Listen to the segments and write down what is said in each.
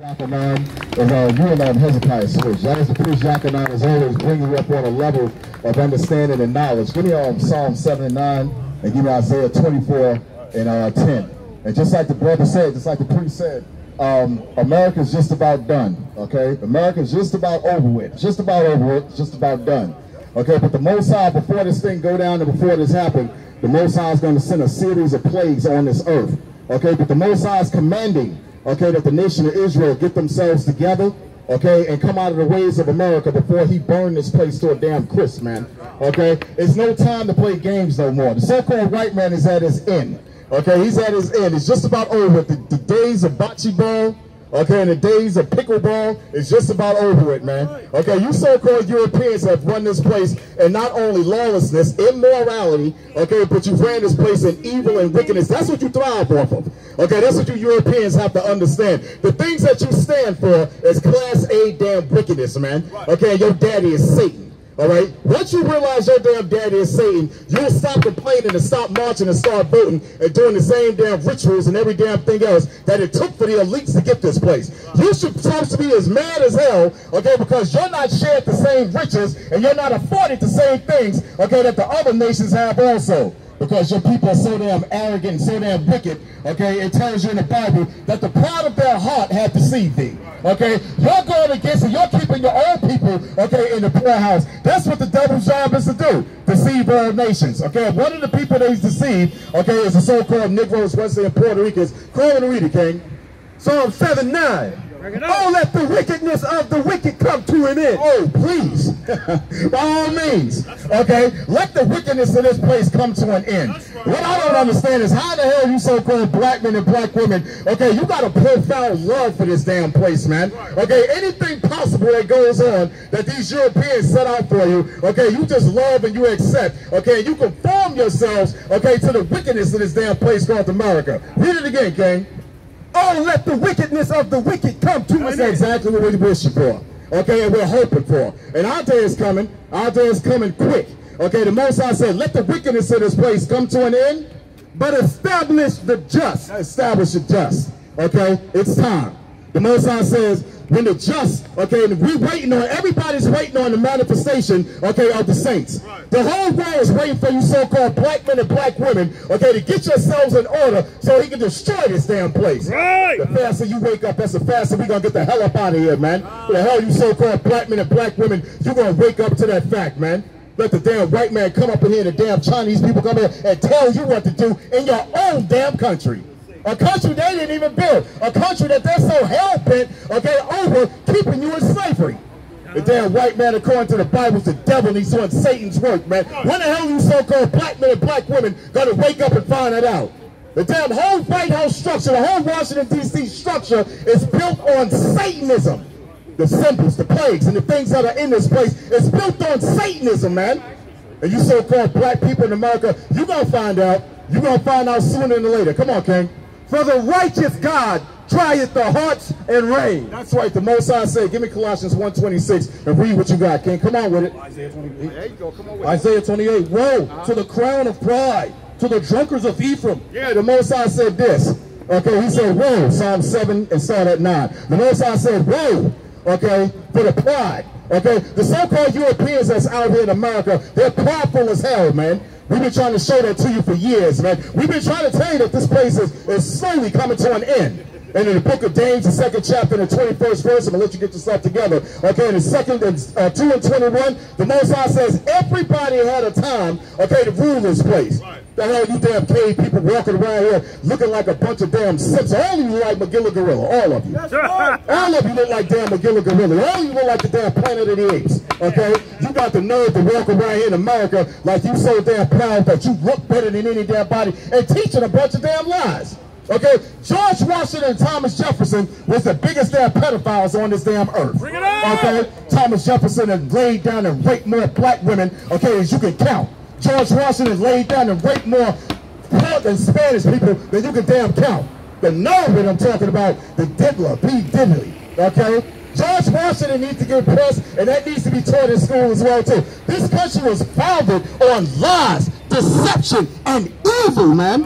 Yachanan is and um, Hezekiah switch. That is the priest Yachanan is always bringing you up on a level of understanding and knowledge. Give me um, Psalm 79 and give me Isaiah 24 and uh, 10. And just like the brother said, just like the priest said, um, America's just about done, okay? America's just about over with. Just about over with, just about done. Okay, but the Most High, before this thing go down and before this happen, the Most High is going to send a series of plagues on this earth. Okay, but the Most High is commanding okay, that the nation of Israel get themselves together, okay, and come out of the ways of America before he burned this place to a damn crisp, man. Okay, it's no time to play games no more. The so-called white man is at his end. Okay, he's at his end. It's just about over. The, the days of bocce ball, Okay, in the days of pickleball, it's just about over with, man. Okay, you so-called Europeans have run this place and not only lawlessness, immorality, okay, but you've ran this place in evil and wickedness. That's what you thrive off of. Okay, that's what you Europeans have to understand. The things that you stand for is class A damn wickedness, man. Okay, your daddy is Satan. All right. Once you realize your damn daddy is Satan, you'll stop complaining and stop marching and start voting and doing the same damn rituals and every damn thing else that it took for the elites to get this place. You should supposed to be as mad as hell, okay, because you're not shared the same riches and you're not afforded the same things, okay, that the other nations have also because your people are so damn arrogant and so damn wicked, okay, it tells you in the Bible that the pride of their heart had deceived thee, okay? You're going against it. You're keeping your own people, okay, in the poorhouse. That's what the devil's job is to do, deceive all nations, okay? One of the people that he's deceived, okay, is the so-called Negroes, Wesley, and Puerto Ricans. Call and read it, King. Psalm 7, 9. Oh, let the wickedness of the wicked come to an end. Oh, please. By all means. Okay? Let the wickedness of this place come to an end. What I don't understand is how the hell you so-called black men and black women, okay, you got a profound love for this damn place, man. Okay, anything possible that goes on that these Europeans set out for you, okay, you just love and you accept, okay, you conform yourselves, okay, to the wickedness of this damn place called America. Read it again, King. Oh, let the wickedness of the wicked come to us. That's exactly what we're wishing for. Okay, and we're hoping for. And our day is coming. Our day is coming quick. Okay, the Most High said, let the wickedness of this place come to an end, but establish the just. Establish the just. Okay, it's time. The Most High says, when the just, okay, and we waiting on, everybody's waiting on the manifestation, okay, of the saints. Right. The whole world is waiting for you so-called black men and black women, okay, to get yourselves in order so he can destroy this damn place. Right. The faster you wake up, that's the faster we gonna get the hell up out of here, man. Right. The hell you so-called black men and black women, you gonna wake up to that fact, man. Let the damn white man come up in here, the damn Chinese people come in and tell you what to do in your own damn country. A country they didn't even build. A country that they're so hell-bent, okay, over keeping you in slavery. The damn white man, according to the Bible, is the devil and he's doing Satan's work, man. When the hell you so-called black men and black women gonna wake up and find that out? The damn whole White House structure, the whole Washington, D.C. structure is built on Satanism. The symbols, the plagues, and the things that are in this place is built on Satanism, man. And you so-called black people in America, you're gonna find out. You're gonna find out sooner than later. Come on, King. For the righteous God trieth the hearts and reins. That's right. The Most High said, give me Colossians 1.26 and read what you got, King. Come on with it. Isaiah 28. There you go. Come on with Isaiah 28. Woe uh -huh. to the crown of pride, to the drunkards of Ephraim. Yeah, the Most High said this. Okay, he said, woe, Psalm 7 and start at 9. The Most High said, woe, okay, for the pride. Okay, the so-called Europeans that's out here in America, they're prideful as hell, man. We've been trying to show that to you for years, man. We've been trying to tell you that this place is, is slowly coming to an end. And in the book of James, the second chapter, the 21st verse, I'm going to let you get yourself together. Okay, in the second, uh, 2 and 21, the Most High says everybody had a time, okay, to rule this place. Right. The hell you damn cave people walking around here looking like a bunch of damn simps. All of you like Magilla Gorilla. All of you. All of you look like damn Magilla Gorilla. All of you look like the damn Planet of the Apes. Okay? You got the nerve to walk around here in America like you so damn proud that you look better than any damn body and teaching a bunch of damn lies. Okay, George Washington and Thomas Jefferson was the biggest damn pedophiles on this damn earth. Bring it on! Okay, Thomas Jefferson has laid down and raped more black women, okay, as you can count. George Washington laid down and raped more black and Spanish people than you can damn count. The nerve that I'm talking about, the diddler, B. Diddley, okay? George Washington needs to get pressed, and that needs to be taught in school as well, too. This country was founded on lies, deception, and evil, man.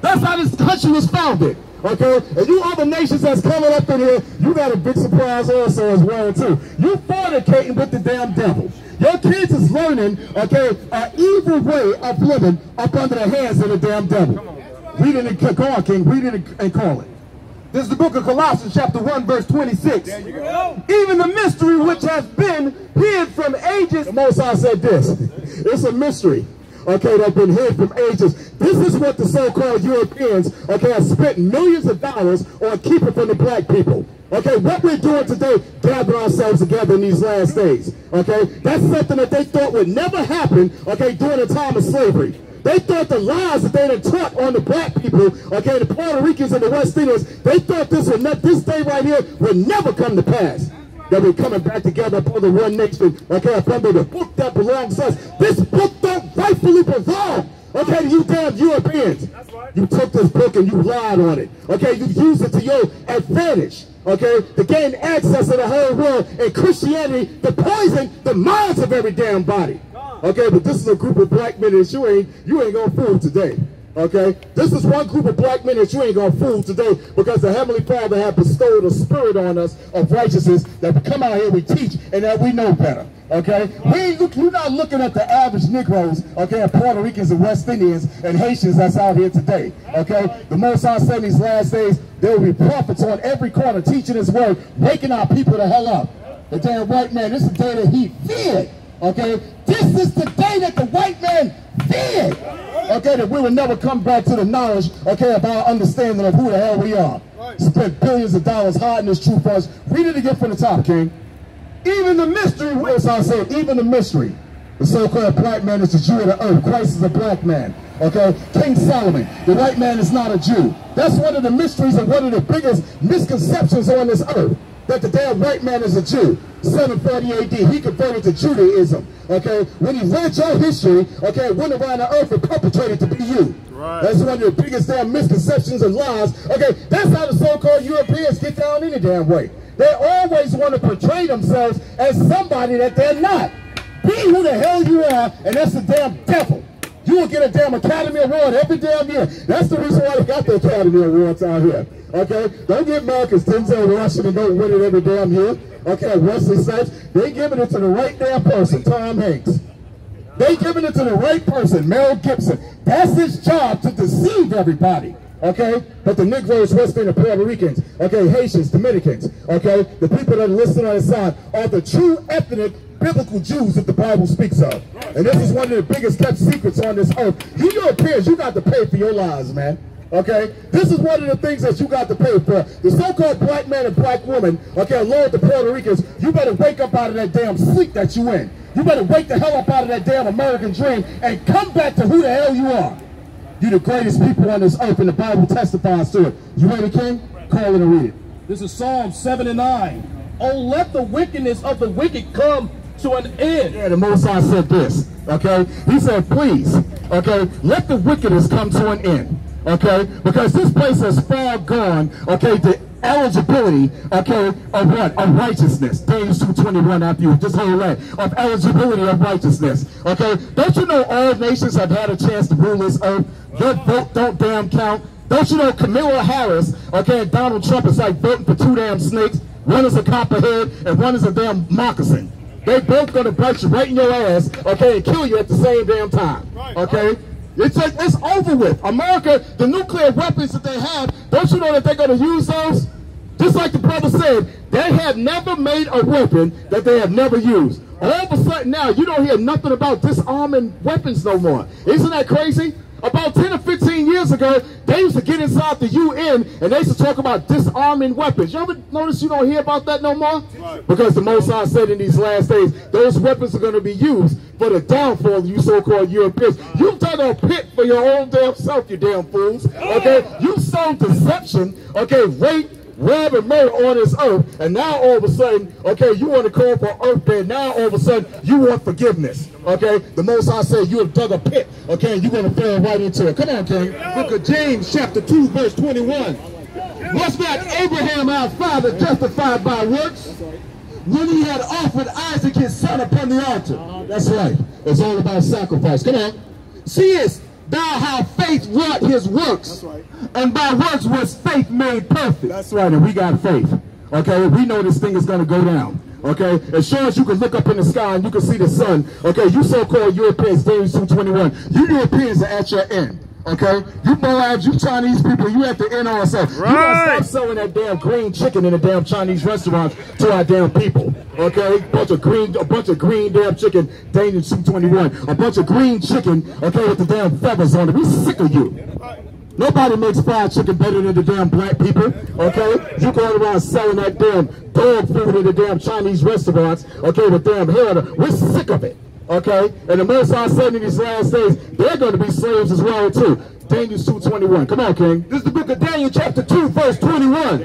That's how this country was founded. Okay? And you other nations that's coming up in here, you got a big surprise also as well, too. You fornicating with the damn devil. Your kids is learning, okay, an evil way of living up under the hands of the damn devil. It and go on, King. It and call it. This is the book of Colossians, chapter 1, verse 26. Even the mystery which has been hid from ages. Moses said this. It's a mystery okay, that's been hid from ages. This is what the so-called Europeans, okay, have spent millions of dollars on keeping from the black people. Okay, what we're doing today, gathering ourselves together in these last days. Okay, that's something that they thought would never happen, okay, during the time of slavery. They thought the lies that they had taught on the black people, okay, the Puerto Ricans and the West Indians, they thought this would not, this day right here would never come to pass that we're coming back together upon the one nation, okay, upon the book that belongs to us. This book don't rightfully belong, okay, you damn Europeans. Right. You took this book and you lied on it, okay, you used it to your advantage, okay, to gain access to the whole world, and Christianity to poison the minds of every damn body. Okay, but this is a group of black men that you ain't, you ain't gonna fool today. Okay? This is one group of black men that you ain't to fool today because the Heavenly Father has bestowed a spirit on us of righteousness that we come out here, we teach, and that we know better. Okay? We, you're not looking at the average Negroes, okay, and Puerto Ricans and West Indians and Haitians that's out here today. Okay? The Most High said in these last days, there will be prophets on every corner teaching his word, waking our people the hell up. The damn white man, this is the day that he feared. Okay? This is the day that the white man feared okay, that we will never come back to the knowledge, okay, of our understanding of who the hell we are. Spent billions of dollars hiding this truth for us. Read it again from the top, King. Even the mystery, as I said, even the mystery. The so-called black man is the Jew of the earth. Christ is a black man. Okay? King Solomon, the white man is not a Jew. That's one of the mysteries and one of the biggest misconceptions on this earth that the damn white man is a Jew. 740 AD, he converted to Judaism. Okay, when he read your history, okay, went around the earth and perpetrated to be you. Right. That's one of the biggest damn misconceptions and lies. Okay, that's how the so-called Europeans get down any damn way. They always want to portray themselves as somebody that they're not. Be who the hell you are, and that's the damn devil. You will get a damn Academy Award every damn year. That's the reason why they got the Academy Awards out here. Okay? Don't get mad because Denzel Washington don't win it every damn year. Okay, Wesley Snipes, they giving it to the right damn person, Tom Hanks. They giving it to the right person, Mel Gibson. That's his job to deceive everybody. Okay? But the Negroes, West Indian, Puerto Ricans, okay, Haitians, Dominicans, okay, the people that are listed on the side are the true ethnic biblical Jews that the Bible speaks of. And this is one of the biggest kept secrets on this earth. You Europeans, you got to pay for your lies, man. Okay? This is one of the things that you got to pay for. The so-called black man and black woman, okay, along the Puerto Ricans, you better wake up out of that damn sleep that you in. You better wake the hell up out of that damn American dream and come back to who the hell you are. You the greatest people on this earth, and the Bible testifies to it. You ready, King? Call it and read it. This is Psalm 79. Oh, let the wickedness of the wicked come to an end. Yeah, the Most said this, okay? He said, please, okay, let the wickedness come to an end okay? Because this place has far gone, okay, the eligibility, okay, of what? Of righteousness. James 2.21 after you just hold that. Of eligibility of righteousness, okay? Don't you know all nations have had a chance to rule this earth? Your vote don't damn count. Don't you know Kamala Harris, okay, and Donald Trump is like voting for two damn snakes. One is a copperhead and one is a damn moccasin. They both gonna bite you right in your ass, okay, and kill you at the same damn time, okay? It's, a, it's over with. America, the nuclear weapons that they have, don't you know that they're going to use those? Just like the brother said, they have never made a weapon that they have never used. All of a sudden now, you don't hear nothing about disarming weapons no more. Isn't that crazy? About 10 or 15 years ago, they used to get inside the UN and they used to talk about disarming weapons. You ever notice you don't hear about that no more? Right. Because the Most High said in these last days, those weapons are going to be used for the downfall of you so-called Europeans. You've dug a pit for your own damn self, you damn fools. Okay? You sown deception, okay, rape, rob and murder on this earth, and now all of a sudden, okay, you want to call for earth bed. Now all of a sudden, you want forgiveness. Okay, the Most I say you have dug a pit. Okay, and you're going to fall right into it. Come on, King. Look at James, chapter 2, verse 21. Was not Abraham our father justified by works when he had offered Isaac his son upon the altar? That's right. It's all about sacrifice. Come on. See, it's thou how faith wrought his works. That's right. And by works was faith made perfect. That's right, and we got faith. Okay, we know this thing is going to go down. Okay, as sure as you can look up in the sky and you can see the sun. Okay, you so-called Europeans, Daniel 221, you Europeans are at your end. Okay, you Moabs, you Chinese people, you at the end also. You gotta stop selling that damn green chicken in the damn Chinese restaurants to our damn people. Okay, bunch of green, a bunch of green damn chicken, Daniel 221, a bunch of green chicken. Okay, with the damn feathers on it. We sick of you. Nobody makes fried chicken better than the damn black people, okay? You going around selling that damn dog food in the damn Chinese restaurants, okay, with the damn hair. We're sick of it, okay? And the most I said in these last days, they're going to be slaves as well, too. Daniel 2.21. Come on, King. This is the book of Daniel, chapter 2, verse 21.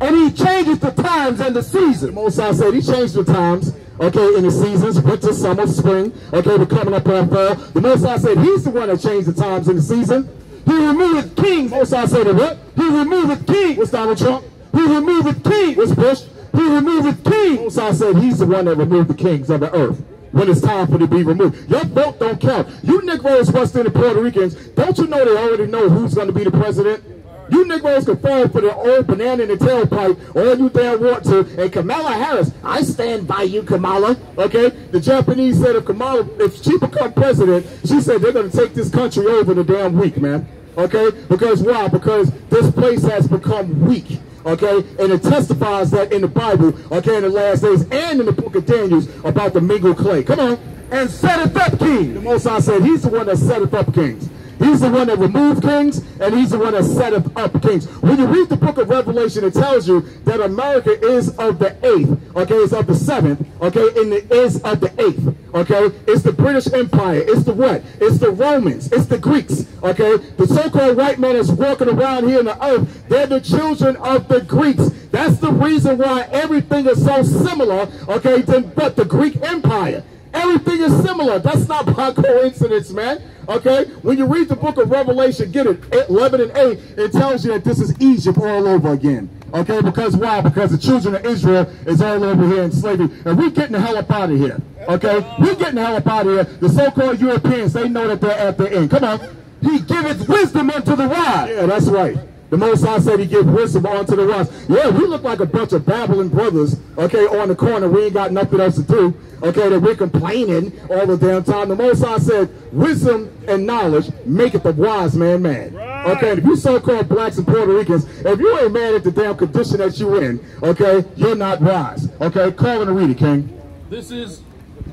And he changes the times and the seasons. Most I said he changed the times, okay, in the seasons, winter, summer, spring, okay, we're coming up on fall. The Most I said he's the one that changed the times in the season. He removed kings. Most I said what? He removed kings. What's Donald Trump? He removed kings. What's Bush? He removed kings. Most I said he's the one that removed the kings of the earth. When it's time for it to be removed. Your vote don't count. You Negroes, West Indian Puerto Ricans, don't you know they already know who's going to be the president? You Negroes can fall for the old banana in the tailpipe all you damn want to. And Kamala Harris, I stand by you, Kamala. Okay? The Japanese said if Kamala, if she become president, she said they're going to take this country over in a damn week, man. Okay? Because why? Because this place has become weak. Okay? And it testifies that in the Bible, okay, in the last days and in the book of Daniel about the mingled clay. Come on. And set it up king. The Most High said he's the one that set it up kings. He's the one that removed kings, and he's the one that set up kings. When you read the book of Revelation, it tells you that America is of the eighth, okay? It's of the seventh, okay? And it is of the eighth, okay? It's the British Empire. It's the what? It's the Romans. It's the Greeks, okay? The so-called white man is walking around here in the earth. They're the children of the Greeks. That's the reason why everything is so similar, okay, to but the Greek Empire. Everything is similar. That's not by coincidence, man. Okay? When you read the book of Revelation, get it, 11 and 8, it tells you that this is Egypt all over again. Okay? Because why? Because the children of Israel is all over here in slavery. And we're getting the hell up out of here. Okay? We're getting the hell up out of here. The so-called Europeans, they know that they're at the end. Come on. He giveth wisdom unto the wise. Yeah, that's right. The Most High said he give wisdom unto the wise. Yeah, we look like a bunch of babbling brothers, okay, on the corner. We ain't got nothing else to do, okay, that we're complaining all the damn time. The Most High said, wisdom and knowledge maketh the wise man mad. Okay, if you so-called blacks and Puerto Ricans, if you ain't mad at the damn condition that you in, okay, you're not wise. Okay, call and read it, King. This is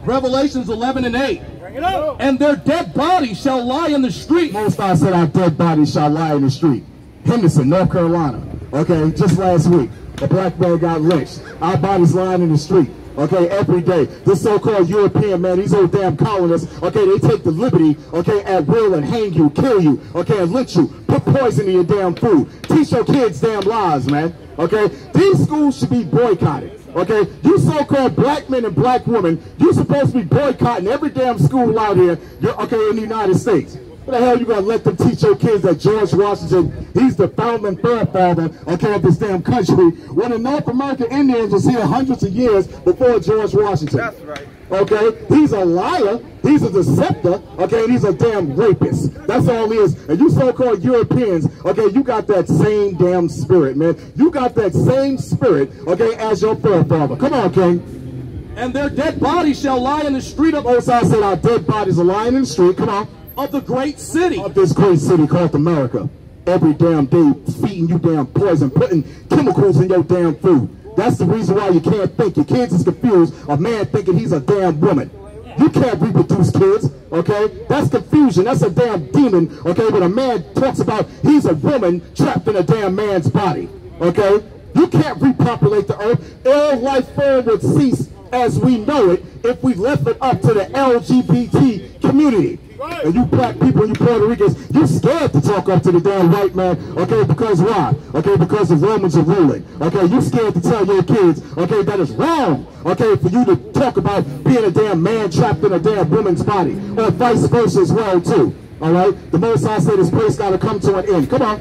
Revelations 11 and 8. And their dead bodies shall lie in the street. Most High said our dead bodies shall lie in the street. Henderson, North Carolina. Okay, just last week, a black man got lynched. Our bodies lying in the street. Okay, every day. This so-called European man, these old damn colonists, okay, they take the liberty, okay, at will and hang you, kill you, okay, and lynch you, put poison in your damn food, teach your kids damn lies, man. Okay, these schools should be boycotted. Okay, you so-called black men and black women, you supposed to be boycotting every damn school out here, okay, in the United States. What the hell you gonna let them teach your kids that George Washington, he's the founding forefather, okay, of this damn country, when the North American Indians was here hundreds of years before George Washington. That's right. Okay, he's a liar, he's a deceptor, okay, and he's a damn rapist. That's all he is. And you so-called Europeans, okay, you got that same damn spirit, man. You got that same spirit, okay, as your forefather. Come on, King. And their dead bodies shall lie in the street of, Most High said our dead bodies are lying in the street. Come on. Of the great city. of this great city called America. Every damn day feeding you damn poison, putting chemicals in your damn food. That's the reason why you can't think. Your kids is confused. A man thinking he's a damn woman. You can't reproduce kids, okay? That's confusion. That's a damn demon, okay? When a man talks about he's a woman trapped in a damn man's body, okay? You can't repopulate the earth. All life form would cease as we know it if we left it up to the LGBT community. And you black people and you Puerto Ricans, you scared to talk up to the damn white man, okay, because why? Okay, because the Romans are ruling. Okay, you scared to tell your kids, okay, that it's wrong, okay, for you to talk about being a damn man trapped in a damn woman's body. Or vice versa as well, too. All right? The Most High said this place got to come to an end. Come on.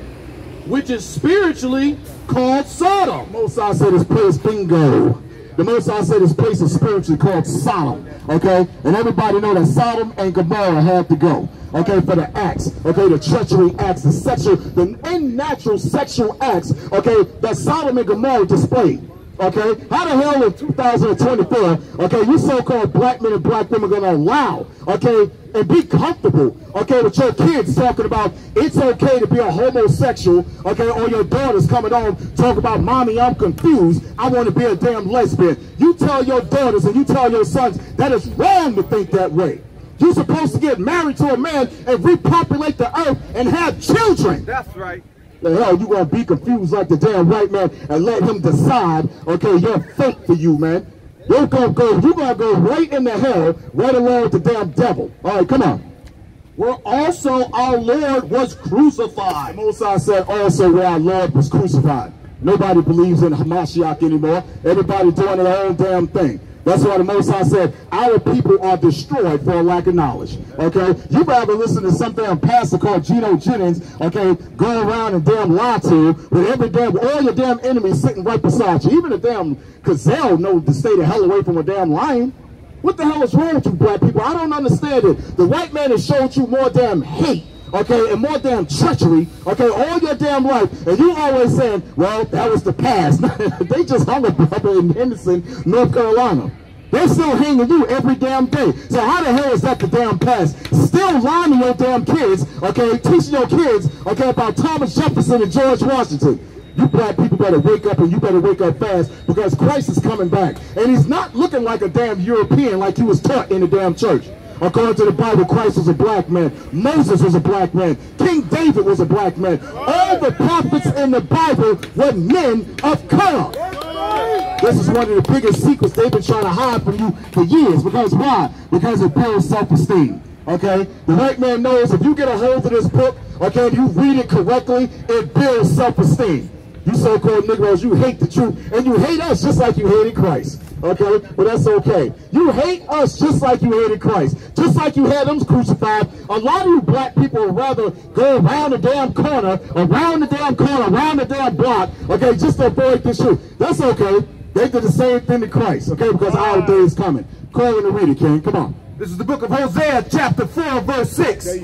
which is spiritually called Sodom. Most High said this place bingo. The Most High said this place is spiritually called Sodom. Okay? And everybody know that Sodom and Gomorrah had to go. Okay, for the acts, okay, the treachery acts, the sexual, the unnatural sexual acts, okay, that Sodom and Gomorrah displayed. Okay, how the hell in 2024, okay, you so-called black men and black women are gonna allow, okay, and be comfortable, okay, with your kids talking about it's okay to be a homosexual, okay, or your daughters coming home talk about, mommy, I'm confused, I want to be a damn lesbian. You tell your daughters and you tell your sons that it's wrong to think that way. You're supposed to get married to a man and repopulate the earth and have children. That's right. The hell, you gonna be confused like the damn white man and let him decide, okay, your fate for you, man. You're gonna go, you gonna go right in the hell, right along with the damn devil. All right, come on. Where also our Lord was crucified. Most High said also where our Lord was crucified. Nobody believes in Hamashiach anymore. Everybody doing their own damn thing. That's why the Most High said, our people are destroyed for a lack of knowledge. Okay? You rather listen to some damn pastor called Gino Jennings, okay, go around and damn lie to you with every damn, all your damn enemies sitting right beside you. Even a damn gazelle knows to stay the hell away from a damn lion. What the hell is wrong with you black people? I don't understand it. The white man has showed you more damn hate okay, and more damn treachery, okay, all your damn life, and you always saying, well, that was the past. they just hung a brother in Henderson, North Carolina. They're still hanging you every damn day. So how the hell is that the damn past? Still lying to your damn kids, okay, teaching your kids, okay, about Thomas Jefferson and George Washington. You black people better wake up and you better wake up fast because Christ is coming back. And he's not looking like a damn European like he was taught in the damn church. According to the Bible, Christ was a black man. Moses was a black man. King David was a black man. All the prophets in the Bible were men of color. This is one of the biggest secrets they've been trying to hide from you for years. Because why? Because it builds self-esteem. Okay? The white man knows if you get a hold of this book, okay, you read it correctly, it builds self-esteem. You so-called Negroes, you hate the truth, and you hate us just like you hated Christ. Okay? But that's okay. You hate us just like you hated Christ. Just like you had them crucified. A lot of you black people would rather go around the damn corner, around the damn corner, around the damn block, okay, just to avoid this truth. That's okay. They did the same thing to Christ, okay, because our day is coming. Call in the reader, King. Come on. This is the book of Hosea, chapter 4, verse 6.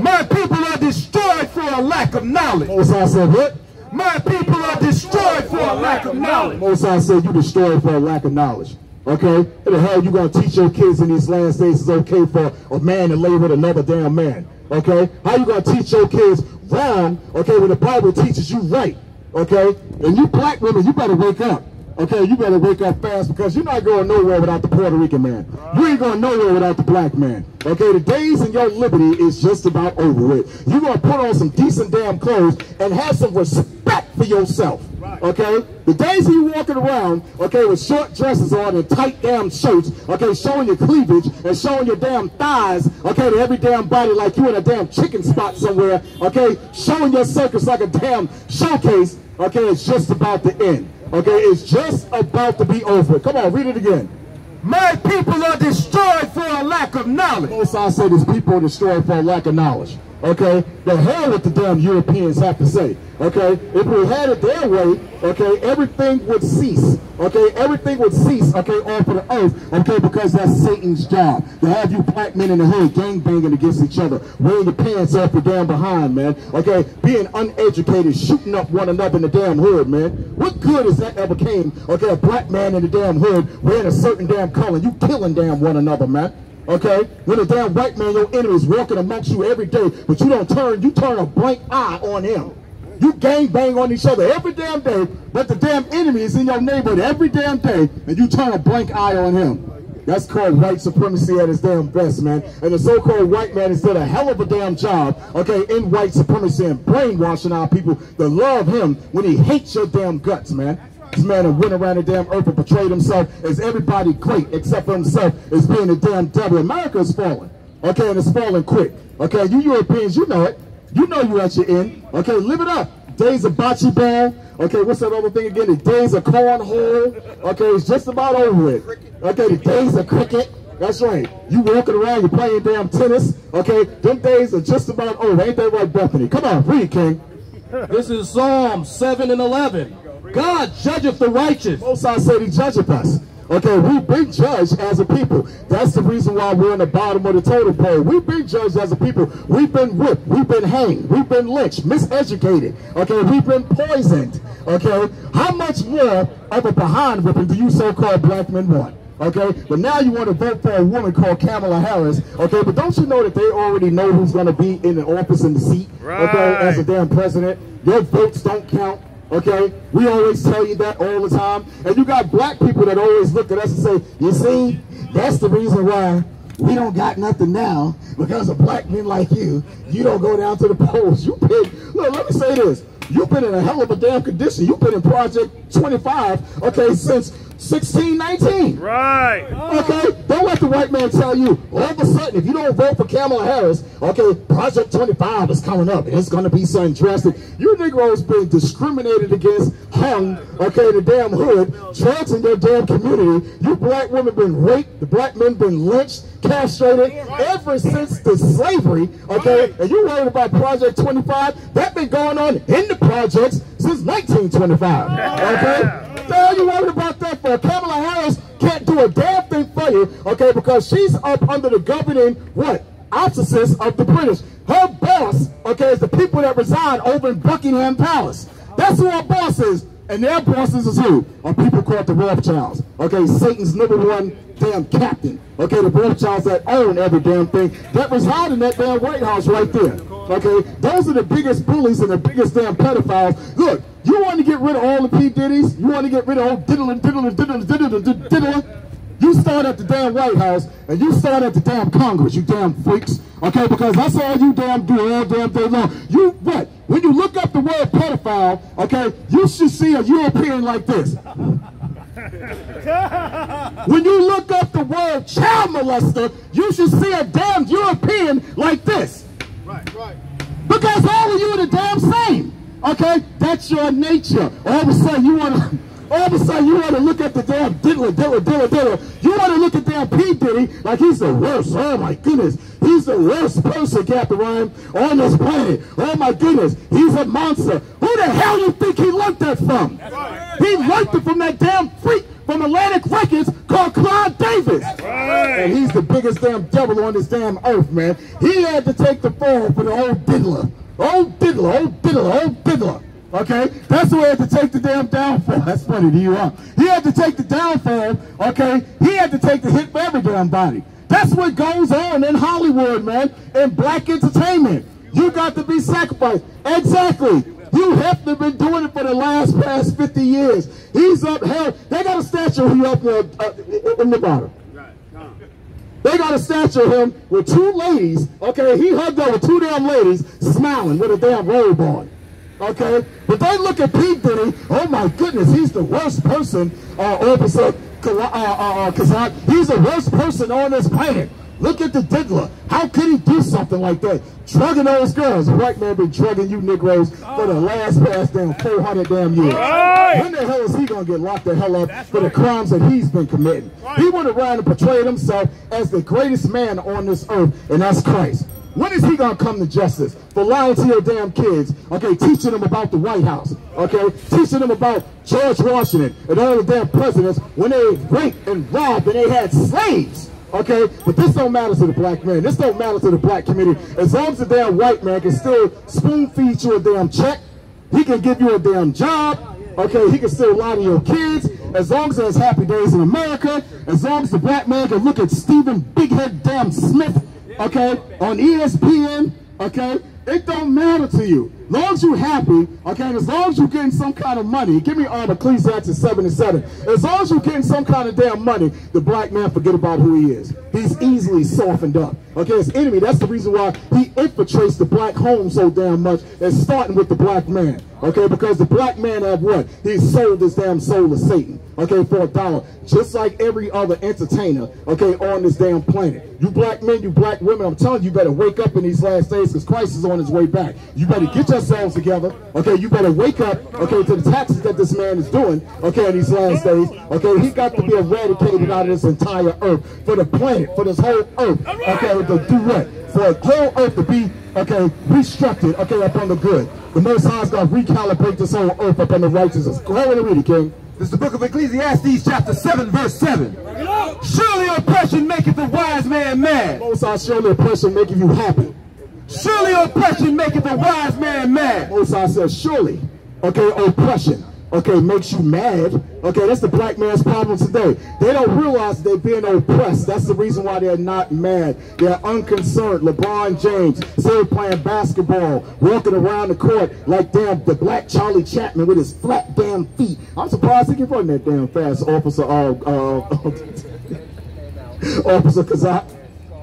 My people are destroyed for a lack of knowledge. Most High said what? My people are destroyed for a lack of knowledge. Most High said you destroyed for a lack of knowledge. Okay? What the hell you gonna teach your kids in these last days it's okay for a man to lay with another damn man? Okay? How you gonna teach your kids wrong, okay, when the Bible teaches you right? Okay? And you black women, you better wake up. Okay, you better wake up fast because you're not going nowhere without the Puerto Rican man. You ain't going nowhere without the black man. Okay, the days in your liberty is just about over with. You're going to put on some decent damn clothes and have some respect for yourself. Okay? The days you walking around, okay, with short dresses on and tight damn shirts, okay, showing your cleavage and showing your damn thighs, okay, to every damn body like you in a damn chicken spot somewhere, okay, showing your circus like a damn showcase, okay, it's just about to end. Okay, it's just about to be over. Come on, read it again. My people are destroyed for a lack of knowledge. Most I said is people are destroyed for a lack of knowledge. Okay, the hell what the damn Europeans have to say. Okay, if we had it their way, okay, everything would cease. Okay, everything would cease. Okay, off of the earth. Okay, because that's Satan's job to have you black men in the hood gang banging against each other, wearing your pants off your damn behind, man. Okay, being uneducated, shooting up one another in the damn hood, man. What good is that ever came? Okay, a black man in the damn hood wearing a certain damn color, you killing damn one another, man. Okay? When a damn white man, your enemy, is walking amongst you every day, but you don't turn, you turn a blank eye on him. You gang bang on each other every damn day, but the damn enemy is in your neighborhood every damn day, and you turn a blank eye on him. That's called white supremacy at its damn best, man. And the so-called white man has done a hell of a damn job, okay, in white supremacy and brainwashing our people to love him when he hates your damn guts, man. This man that went around the damn earth and portrayed himself as everybody great except for himself as being a damn devil. America is falling. Okay, and it's falling quick. Okay, you Europeans, you know it. You know you're at your end. Okay, live it up. Days of bocce ball. Okay, what's that other thing again? The days of cornhole. Okay, it's just about over. Okay, the days of cricket. That's right. You walking around, you playing damn tennis. Okay, them days are just about over. Ain't that right, Bethany? Come on, read, King. This is Psalm 7 and 11. God judgeth the righteous. Most I said he judgeth us. Okay, we've been judged as a people. That's the reason why we're in the bottom of the total pole. We've been judged as a people. We've been whipped. We've been hanged. We've been lynched, miseducated. Okay, we've been poisoned. Okay, how much more of a behind whipping do you so-called black men want? Okay, but now you want to vote for a woman called Kamala Harris. Okay, but don't you know that they already know who's going to be in the office in the seat? Okay, as a damn president. Your votes don't count. Okay, we always tell you that all the time. And you got black people that always look at us and say, you see, that's the reason why we don't got nothing now because of black men like you. You don't go down to the polls. You been, look, let me say this. You've been in a hell of a damn condition. You've been in Project 25, okay, since 1619. Right. Okay, don't let the white man tell you all of a sudden if you don't vote for Kamala Harris, okay, Project 25 is coming up and it's going to be something drastic. You Negroes been discriminated against, hung, okay, the damn hood, drugs in their damn community. You black women been raped, the black men been lynched, castrated ever since the slavery, okay? And you worried about Project 25? That been going on in the projects since 1925, okay? Hell you worried about that for? Kamala Harris can't do a damn thing for you, okay, because she's up under the governing, what, auspices of the British. Her boss, okay, is the people that reside over in Buckingham Palace. That's who our boss is. And their bosses is who? Are people called the Rothschilds. Okay, Satan's number one damn captain. Okay, the Rothschilds that own every damn thing that reside in that damn White House right there. Okay, those are the biggest bullies and the biggest damn pedophiles. Look, you want to get rid of all the P. Diddy's? You want to get rid of all diddling, diddling, diddling, diddling, diddling, diddling? You start at the damn White House and you start at the damn Congress, you damn freaks. Okay, because that's all you damn do all damn day long. You what? When you look up the word pedophile, okay, you should see a European like this. when you look up the word child molester, you should see a damn European like this. Right, right. Because all of you are the damn same. Okay? That's your nature. All of a sudden you want to all of a sudden you want to look at the damn diddler, diddler, diddler, diddler. You want to look at damn P. Diddy like he's the worst. Oh my goodness. He's the worst person, Captain Ryan, on this planet. Oh my goodness. He's a monster. Who the hell do you think he learned that from? He learned it from that damn freak from Atlantic Records called Clive Davis. And he's the biggest damn devil on this damn earth, man. He had to take the fall for the old diddler. Old diddler, old diddler, old diddler. Okay? That's the way who had to take the damn downfall. That's funny to you, huh? He had to take the downfall, okay? He had to take the hit for every damn body. That's what goes on in Hollywood, man, in black entertainment. You got to be sacrificed. Exactly. You have to been doing it for the last past 50 years. He's up, hell, they got a statue of him up there uh, in the bottom. They got a statue of him with two ladies, okay? He hugged up with two damn ladies smiling with a damn robe on. Okay? But they look at P. Diddy, oh my goodness, he's the worst person, uh, opposite uh, uh, uh, He's the worst person on this planet. Look at the diddler. How could he do something like that? Drugging those girls. White man been drugging you Negroes for the last past damn 400 damn years. Right. When the hell is he going to get locked the hell up for the crimes that he's been committing? He went around and portrayed himself as the greatest man on this earth, and that's Christ. When is he gonna come to justice for lying to your damn kids? Okay, teaching them about the White House. Okay, teaching them about George Washington and all the damn presidents when they raped and robbed and they had slaves. Okay, but this don't matter to the black man. This don't matter to the black community. As long as the damn white man can still spoon feed you a damn check, he can give you a damn job. Okay, he can still lie to your kids. As long as there's happy days in America, as long as the black man can look at Stephen Big Head Damn Smith okay, on ESPN, okay, it don't matter to you. As long as you're happy, okay, as long as you're getting some kind of money, give me um, Ecclesiastes 7 and 7. As long as you're getting some kind of damn money, the black man forget about who he is. He's easily softened up. Okay, his enemy, that's the reason why he infiltrates the black home so damn much, and starting with the black man. Okay, because the black man have what? He sold his damn soul to Satan. Okay, for a dollar. Just like every other entertainer, okay, on this damn planet. You black men, you black women, I'm telling you, you better wake up in these last days because Christ is on his way back. You better get yourselves together. Okay, you better wake up, okay, to the taxes that this man is doing, okay, in these last days. Okay, he got to be eradicated out of this entire earth for the planet, for this whole earth. Okay, to do what? For a whole earth to be, okay, restructured, okay, upon the good. The Most High's going to recalibrate this whole earth upon the righteousness. Go ahead and read it, King. This is the book of Ecclesiastes, chapter 7, verse 7. Surely oppression maketh the wise man mad. Most High surely oppression making you happy. Surely oppression maketh the wise man mad. Most High says, surely, okay, oppression, okay, makes you mad. Okay, that's the black man's problem today. They don't realize they're being oppressed. That's the reason why they're not mad. They're unconcerned. LeBron James still playing basketball, walking around the court like damn the black Charlie Chapman with his flat damn feet. I'm surprised he can run that damn fast, Officer uh, uh, Officer Kazak.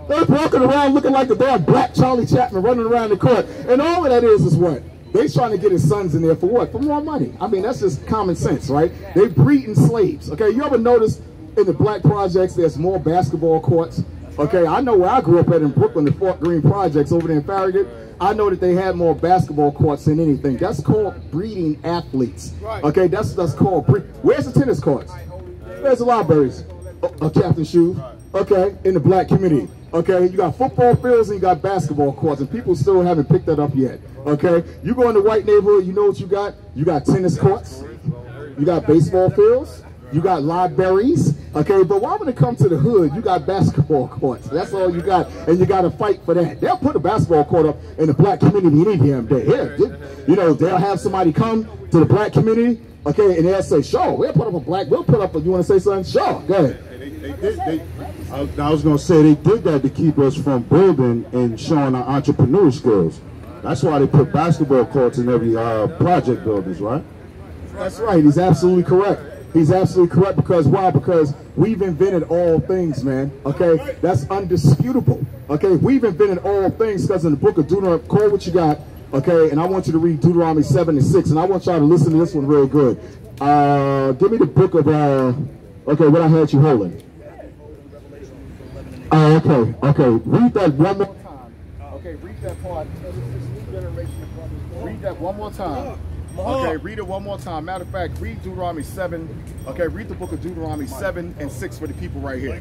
They're walking around looking like the damn black Charlie Chapman running around the court. And all of that is is what? They trying to get his sons in there for what? For more money. I mean, that's just common sense, right? They breeding slaves. Okay, you ever notice in the black projects there's more basketball courts? Okay, I know where I grew up at in Brooklyn, the Fort Greene projects over there in Farragut. I know that they had more basketball courts than anything. That's called breeding athletes. Okay, that's that's called bre- Where's the tennis courts? Where's the libraries? Uh, Captain Shoe. Okay, in the black community. Okay, you got football fields and you got basketball courts, and people still haven't picked that up yet. Okay, you go in the white neighborhood, you know what you got? You got tennis courts, you got baseball fields, you got libraries. Okay, but why when it comes to the hood, you got basketball courts. That's all you got, and you got to fight for that. They'll put a basketball court up in the black community any damn day. Yeah, you know, they'll have somebody come to the black community. Okay, and they'll say, "Sure, we'll put up a black. We'll put up a. You want to say something? Sure, go ahead." They did, they, I, I was going to say they did that to keep us from building and showing our entrepreneur skills. That's why they put basketball courts in every uh, project buildings, right? That's right. He's absolutely correct. He's absolutely correct because why? Because we've invented all things, man. Okay, that's undisputable. Okay, we've invented all things because in the book of Deuteronomy, call what you got. Okay, and I want you to read Deuteronomy seven and six, and I want y'all to listen to this one real good. Uh, give me the book of uh, okay, what I had you holding. Oh, okay, okay. Read that one more time. Okay, read that part. Read that one more time. Okay, read it one more time. Matter of fact, read Deuteronomy 7. Okay, read the book of Deuteronomy 7 and 6 for the people right here.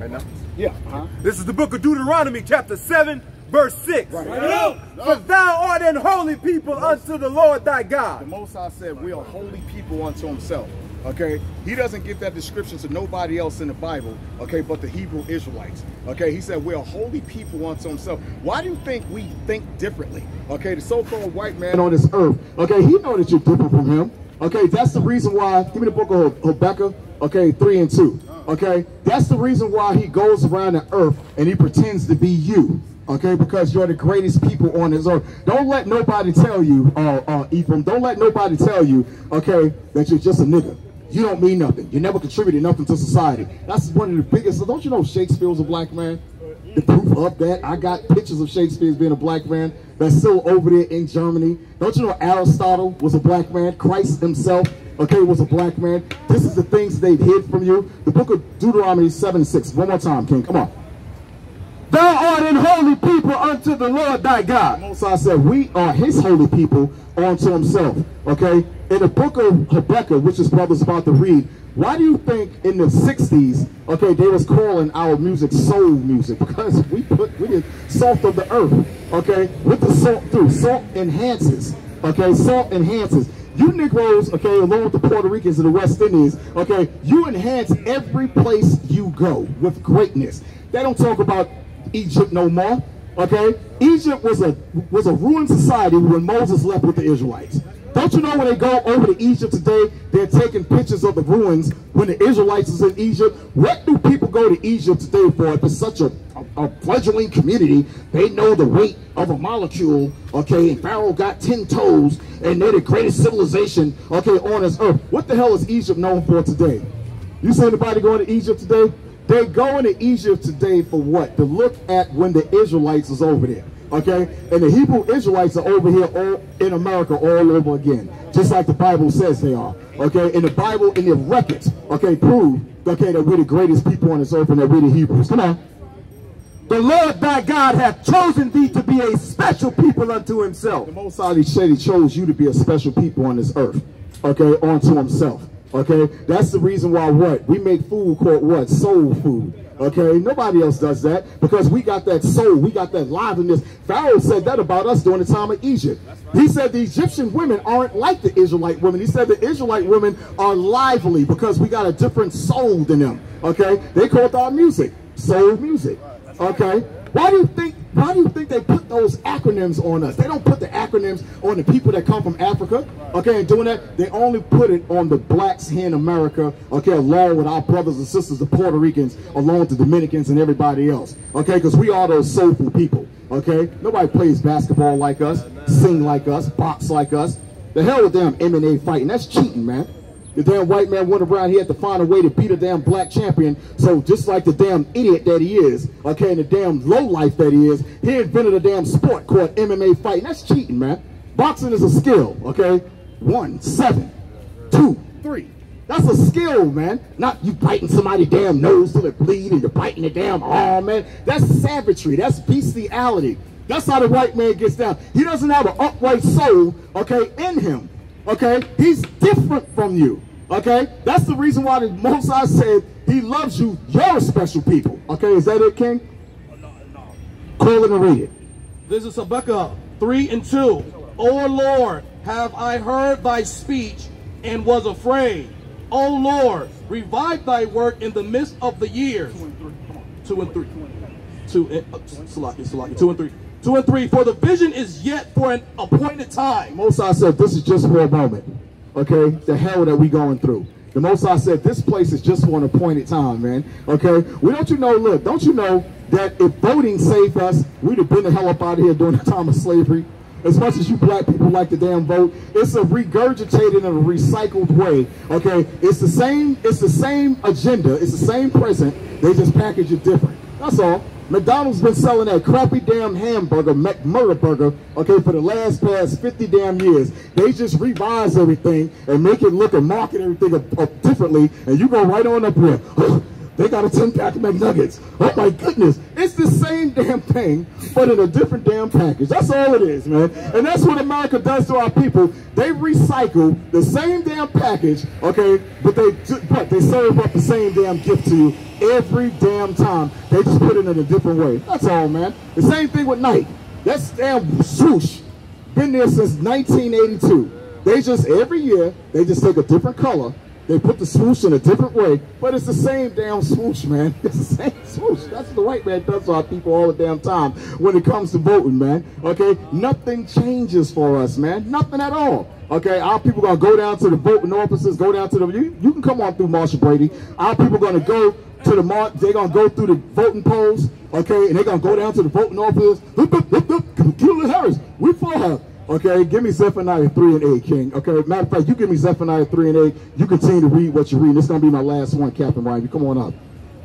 Right now? Yeah. Uh-huh. This is the book of Deuteronomy, chapter 7, verse 6. Right. For thou art an holy people unto the Lord thy God. The God. Most High said we are holy people unto himself. Okay, he doesn't give that description to nobody else in the Bible. Okay, but the Hebrew Israelites. Okay, he said we're a holy people unto himself. Why do you think we think differently? Okay, the so-called white man on this earth. Okay, he know that you're different from him. Okay, that's the reason why. Give me the book of Habakkuk. Okay, three and two. Okay, that's the reason why he goes around the earth and he pretends to be you. Okay, because you're the greatest people on this earth. Don't let nobody tell you, uh, uh, Ephraim, don't let nobody tell you, okay, that you're just a nigga. You don't mean nothing. You never contributed nothing to society. That's one of the biggest. So Don't you know Shakespeare was a black man? The proof of that, I got pictures of Shakespeare as being a black man that's still over there in Germany. Don't you know Aristotle was a black man? Christ himself, okay, was a black man. This is the things they've hid from you. The book of Deuteronomy 7 6. One more time, King. Come on. Thou art an holy people unto the Lord thy God. Most High said, we are his holy people unto himself. Okay? In the book of Habakkuk, which his brother's about to read, why do you think in the 60s, okay, they was calling our music soul music? Because we put, we did salt of the earth, okay? With the salt through. Salt enhances, okay? Salt enhances. You Negroes, okay, along with the Puerto Ricans and the West Indians, okay, you enhance every place you go with greatness. They don't talk about Egypt no more. Okay, Egypt was a was a ruined society when Moses left with the Israelites. Don't you know when they go over to Egypt today, they're taking pictures of the ruins when the Israelites is in Egypt? What do people go to Egypt today for if it's such a, a, a fledgling community? They know the weight of a molecule, okay, and Pharaoh got 10 toes, and they're the greatest civilization, okay, on this earth. What the hell is Egypt known for today? You see anybody going to Egypt today? They're going to Egypt today for what? To look at when the Israelites is over there. Okay? And the Hebrew Israelites are over here all in America all over again. Just like the Bible says they are. Okay? And the Bible and the records, okay, prove, okay, that we're the greatest people on this earth and that we're the Hebrews. Come on. The Lord thy God hath chosen thee to be a special people unto himself. The Most High said he chose you to be a special people on this earth. Okay, unto himself. Okay, that's the reason why what we make food called what soul food. Okay, nobody else does that because we got that soul, we got that liveliness. Pharaoh said that about us during the time of Egypt. He said the Egyptian women aren't like the Israelite women. He said the Israelite women are lively because we got a different soul than them. Okay, they called our music soul music. Okay, why do you think? Why do you think they put those acronyms on us? They don't put the acronyms on the people that come from Africa. Okay, and doing that, they only put it on the blacks here in America. Okay, along with our brothers and sisters, the Puerto Ricans, along with the Dominicans and everybody else. Okay, because we are those soulful people. Okay, nobody plays basketball like us, sing like us, box like us. The hell with them MMA fighting. That's cheating, man. The damn white man went around, he had to find a way to beat a damn black champion. So just like the damn idiot that he is, okay, and the damn low life that he is, he invented a damn sport called MMA fighting. That's cheating, man. Boxing is a skill, okay? One, seven, two, three. That's a skill, man. Not you biting somebody damn nose till it bleed and you're biting the damn arm, man. That's savagery. That's bestiality. That's how the white man gets down. He doesn't have an upright soul, okay, in him. Okay? He's different from you. Okay? That's the reason why the Most High said he loves you. You're a special people. Okay? Is that it, King? Call it and read it. This is Habakkuk 3 and 2. O Lord, have I heard thy speech and was afraid. O Lord, revive thy work in the midst of the years. Two and three. Two and uh, Salaki, Salaki. Two and three. Two and three. For the vision is yet for an appointed time. Moses said this is just for a moment. Okay? The hell that we going through. The Most High said this place is just for an appointed time, man. Okay? We don't you know, look, don't you know that if voting saved us, we'd have been the hell up out of here during the time of slavery. As much as you black people like the damn vote, it's a regurgitated and a recycled way. Okay, it's the same. It's the same agenda. It's the same present. They just package it different. That's all. McDonald's been selling that crappy damn hamburger, McMurder burger, okay, for the last past 50 damn years. They just revise everything and make it look and market everything up, up differently, and you go right on up here. They got a 10 pack of McNuggets. Oh my goodness. It's the same damn thing, but in a different damn package. That's all it is, man. And that's what America does to our people. They recycle the same damn package, okay, but they but they serve up the same damn gift to you every damn time. They just put it in a different way. That's all, man. The same thing with Nike. That's damn swoosh. Been there since 1982. They just, every year, they just take a different color they put the swoosh in a different way, but it's the same damn swoosh, man. It's the same swoosh. That's what the white man does to our people all the damn time when it comes to voting, man. Okay? Nothing changes for us, man. Nothing at all. Okay, our people gonna go down to the voting offices, go down to the you, you can come on through Marshall Brady. Our people gonna go to the mark, they're gonna go through the voting polls, okay, and they're gonna go down to the voting office. Kamala Harris, we for her. Okay, give me Zephaniah 3 and 8, King. Okay, matter of fact, you give me Zephaniah 3 and 8. You continue to read what you read. This is going to be my last one, Captain Ryan. You come on up.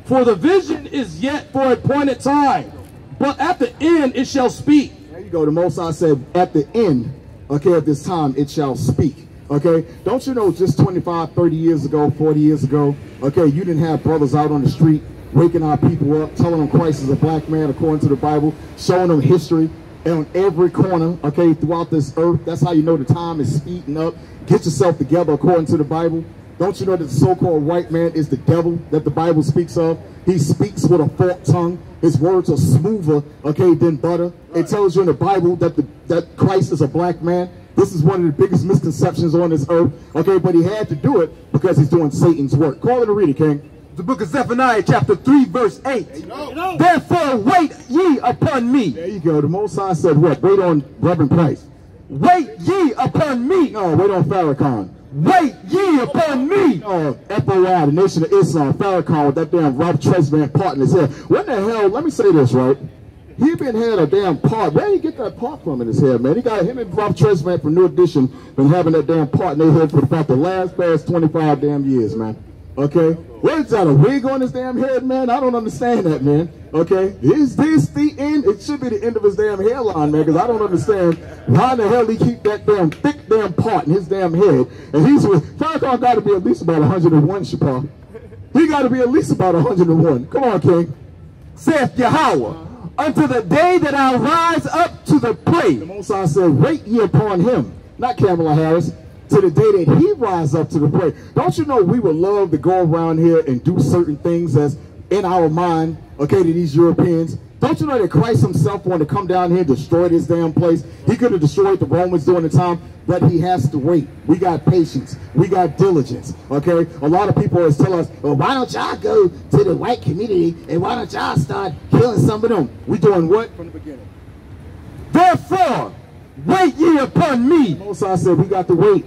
For the vision is yet for a appointed time, but at the end it shall speak. There you go. The Most said, at the end, okay, at this time it shall speak. Okay, don't you know just 25, 30 years ago, 40 years ago, okay, you didn't have brothers out on the street waking our people up, telling them Christ is a black man according to the Bible, showing them history, on every corner, okay, throughout this earth. That's how you know the time is speeding up. Get yourself together according to the Bible. Don't you know that the so-called white man is the devil that the Bible speaks of? He speaks with a forked tongue. His words are smoother, okay, than butter. It tells you in the Bible that the, that Christ is a black man. This is one of the biggest misconceptions on this earth, okay, but he had to do it because he's doing Satan's work. Call it a reader, King the book of Zephaniah, chapter 3, verse 8. Therefore, wait ye upon me. There you go. The Most High said what? Wait on Reverend Price. Wait ye upon me. No, wait on Farrakhan. Wait ye upon me. No, FOI, the Nation of Islam, Farrakhan with that damn Rob Tresvant part in his head. What the hell? Let me say this, right? He been had a damn part. Where did he get that part from in his head, man? He got him and Rob Tresvant from New Edition been having that damn part in their head for about the last past 25 damn years, man. Okay? What is that, a wig on his damn head, man? I don't understand that, man. Okay? Is this the end? It should be the end of his damn hairline, man, because I don't understand why the hell he keep that damn thick damn part in his damn head. And he's with, Farrakhan got to be at least about 101, Chappelle. He got to be at least about 101. Come on, King. Saith Yahweh, unto the day that I rise up to the play. The Most High said, wait ye upon him. Not Kamala Harris to the day that he rise up to the plate. Don't you know we would love to go around here and do certain things as in our mind, okay, to these Europeans. Don't you know that Christ himself wanted to come down here and destroy this damn place? He could have destroyed the Romans during the time, but he has to wait. We got patience. We got diligence. Okay? A lot of people always tell us, well, why don't y'all go to the white community and why don't y'all start killing some of them? We doing what from the beginning? Therefore, wait ye upon me. Most High said we got to wait.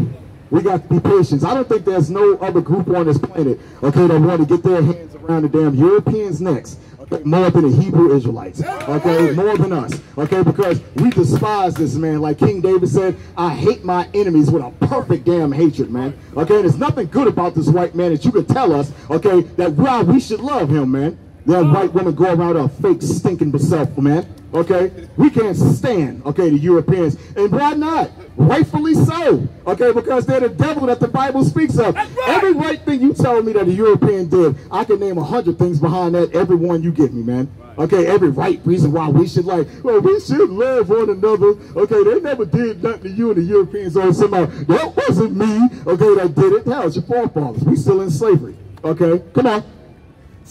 We got to be patient. I don't think there's no other group on this planet, okay, that want to get their hands around the damn Europeans next. Okay, more than the Hebrew Israelites. Okay, more than us. Okay, because we despise this man. Like King David said, I hate my enemies with a perfect damn hatred, man. Okay, there's nothing good about this white man that you can tell us, okay, that why we should love him, man. That white woman go around a fake stinking self, man. Okay, we can't stand, okay, the Europeans, and why not? Rightfully so, okay, because they're the devil that the Bible speaks of. Every right thing you tell me that a European did, I can name a hundred things behind that. Every one you give me, man. Okay, every right reason why we should like, well, we should love one another. Okay, they never did nothing to you and the Europeans or somebody. That wasn't me. Okay, that did it. Hell, it's your forefathers. We still in slavery. Okay, come on.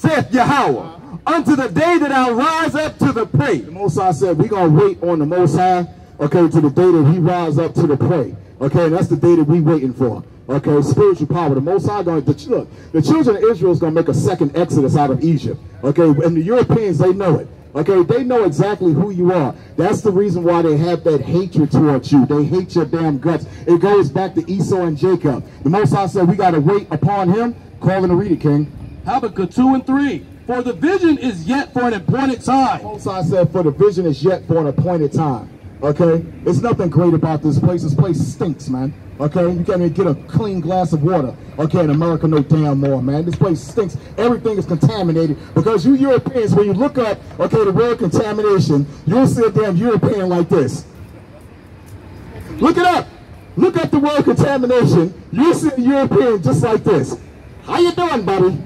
Saith Yahweh, unto the day that I rise up to the prey. The Most High said, we're going to wait on the Most High, okay, to the day that he rise up to the prey. Okay, and that's the day that we waiting for. Okay, spiritual power. The Most High going to, look, the children of Israel is going to make a second exodus out of Egypt. Okay, and the Europeans, they know it. Okay, they know exactly who you are. That's the reason why they have that hatred towards you. They hate your damn guts. It goes back to Esau and Jacob. The Most High said, we got to wait upon him. Call and read it, King. Habakkuk 2 and 3. For the vision is yet for an appointed time. Most said, for the vision is yet for an appointed time. Okay? It's nothing great about this place. This place stinks, man. Okay? You can't even get a clean glass of water. Okay, in America, no damn more, man. This place stinks. Everything is contaminated. Because you Europeans, when you look up, okay, the word contamination, you'll see a damn European like this. Look it up. Look up the word contamination. You'll see a European just like this. How you doing, buddy?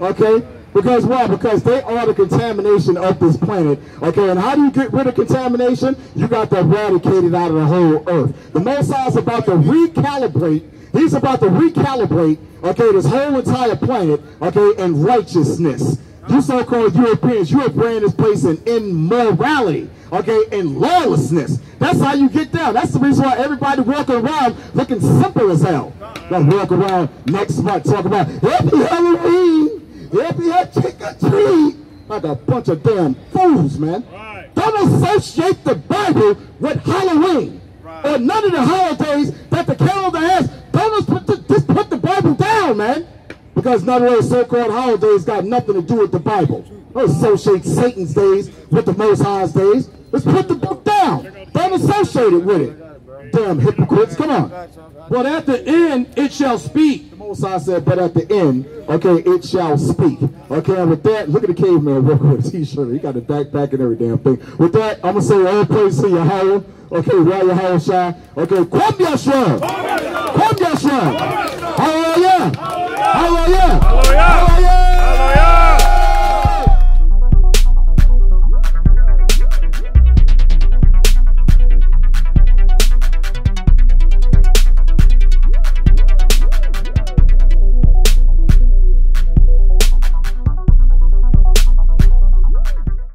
Okay? Because why? Because they are the contamination of this planet. Okay, and how do you get rid of contamination? You got to eradicate it out of the whole earth. The Most High is about to recalibrate. He's about to recalibrate, okay, this whole entire planet, okay, in righteousness. You so-called Europeans, you are bringing this place in immorality, okay, in lawlessness. That's how you get down. That's the reason why everybody walking around looking simple as hell. Like walk around next month, talk about Happy Halloween, Happy Trick or Treat, like a bunch of damn fools, man. Right. Don't associate the Bible with Halloween or none of the holidays that the calendar has. Don't just put the, just put the Bible down, man. Because none of those so-called holidays got nothing to do with the Bible. Don't associate Satan's days with the Most High's days. Let's put the book down. Don't associate it with it. Damn hypocrites. Come on. But at the end it shall speak. High said, but at the end, okay, it shall speak. Okay, and with that, look at the caveman with a t-shirt. He got a backpack and every damn thing. With that, I'm going to say all praise to Yahweh. Okay, while Yahweh shine. Okay, Kwam Yashua. Kwam Yashua. Hallelujah. Hallelujah. Hallelujah.